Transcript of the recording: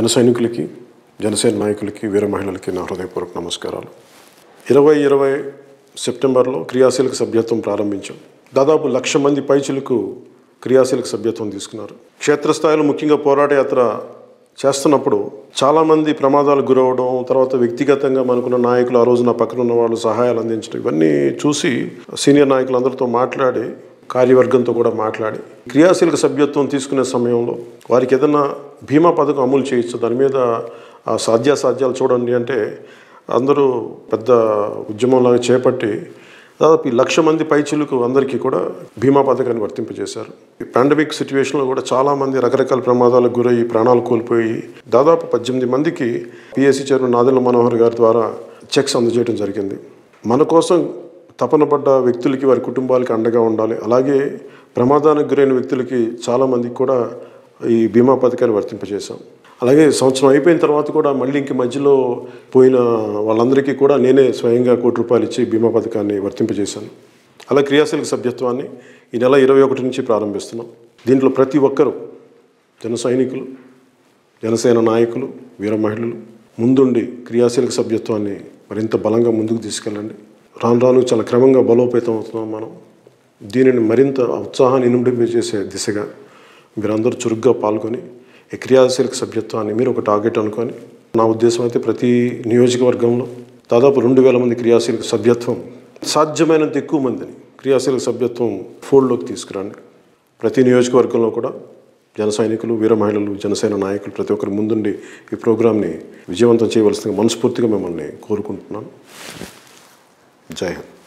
జన సైనికులకి జనసేన నాయకులకి వీర మహిళలకి నా హృదయపూర్వక నమస్కారాలు. ఇరవై ఇరవై సెప్టెంబర్లో క్రియాశీలక సభ్యత్వం ప్రారంభించాం. దాదాపు లక్ష మంది పైచులకు క్రియాశీలక సభ్యత్వం తీసుకున్నారు. క్షేత్రస్థాయిలో ముఖ్యంగా పోరాట యాత్ర చేస్తున్నప్పుడు చాలామంది ప్రమాదాలు గురవడం తర్వాత వ్యక్తిగతంగా మనకున్న నాయకులు ఆ రోజు నా పక్కన ఉన్న వాళ్ళు సహాయాలు అందించడం ఇవన్నీ చూసి సీనియర్ నాయకులందరితో మాట్లాడి కార్యవర్గంతో కూడా మాట్లాడి క్రియాశీలక సభ్యత్వం తీసుకునే సమయంలో వారికి ఏదైనా బీమా పథకం అమలు చేయొచ్చు దాని మీద ఆ సాధ్యాసాధ్యాలు చూడండి అంటే అందరూ పెద్ద ఉద్యమంలాగా చేపట్టి దాదాపు ఈ లక్ష మంది పైచులకు అందరికీ కూడా బీమా పథకాన్ని వర్తింపజేశారు. ఈ పాండమిక్ సిచ్యువేషన్లో కూడా చాలామంది రకరకాల ప్రమాదాలకు గురయ్యి ప్రాణాలు కోల్పోయి దాదాపు పద్దెనిమిది మందికి పిఎస్సి చైర్మన్ నాదెళ్ళ మనోహర్ గారి ద్వారా చెక్స్ అందజేయడం జరిగింది. మన కోసం తపన పడ్డ వ్యక్తులకి వారి కుటుంబాలకి అండగా ఉండాలి. అలాగే ప్రమాదానికి గురైన వ్యక్తులకి చాలామందికి కూడా ఈ బీమా పథకాన్ని వర్తింపజేశాం. అలాగే సంవత్సరం అయిపోయిన తర్వాత కూడా మళ్ళీ ఇంక మధ్యలో పోయిన వాళ్ళందరికీ కూడా నేనే స్వయంగా కోటి రూపాయలు ఇచ్చి బీమా పథకాన్ని వర్తింపజేశాను. అలా క్రియాశీలక సభ్యత్వాన్ని ఈ నెల ఇరవై ఒకటి నుంచి ప్రారంభిస్తున్నాం. దీంట్లో ప్రతి ఒక్కరూ జన సైనికులు జనసేన నాయకులు వీర మహిళలు ముందుండి క్రియాశీలక సభ్యత్వాన్ని మరింత బలంగా ముందుకు తీసుకెళ్ళండి. రాను రాను చాలా క్రమంగా బలోపేతం అవుతున్నాం మనం. దీనిని మరింత ఉత్సాహాన్ని ఇనుమడింపజేసే దిశగా మీరందరూ చురుగ్గా పాల్గొని ఈ క్రియాశీలక సభ్యత్వాన్ని మీరు ఒక టార్గెట్ అనుకొని నా ఉద్దేశం అయితే ప్రతి నియోజకవర్గంలో దాదాపు రెండు వేల మంది క్రియాశీలక సభ్యత్వం సాధ్యమైనంత ఎక్కువ మందిని క్రియాశీలక సభ్యత్వం ఫోల్డ్లోకి తీసుకురండి. ప్రతి నియోజకవర్గంలో కూడా జన సైనికులు వీర మహిళలు జనసేన నాయకులు ప్రతి ఒక్కరు ముందుండి ఈ ప్రోగ్రామ్ని విజయవంతం చేయవలసిందిగా మనస్ఫూర్తిగా మిమ్మల్ని కోరుకుంటున్నాను. जय हिंद